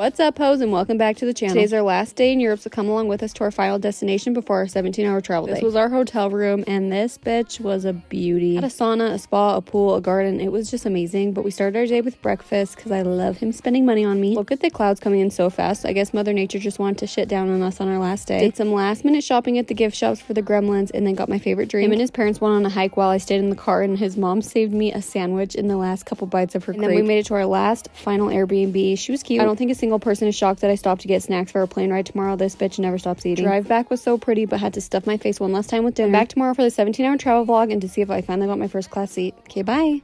What's up, hoes, and welcome back to the channel. Today's our last day in Europe, so come along with us to our final destination before our 17-hour travel day. This was our hotel room, and this bitch was a beauty. Had a sauna, a spa, a pool, a garden. It was just amazing, but we started our day with breakfast because I love him spending money on me. Look at the clouds coming in so fast. I guess Mother Nature just wanted to shit down on us on our last day. Did some last-minute shopping at the gift shops for the gremlins, and then got my favorite drink. Him and his parents went on a hike while I stayed in the car, and his mom saved me a sandwich in the last couple bites of her and then we made it to our last final Airbnb. She was cute. I don't think a single person is shocked that I stopped to get snacks for a plane ride tomorrow. This bitch never stops eating. Drive back was so pretty, but had to stuff my face one last time with dinner. I'm back tomorrow for the 17 hour travel vlog and to see if I finally got my first class seat. Okay, bye.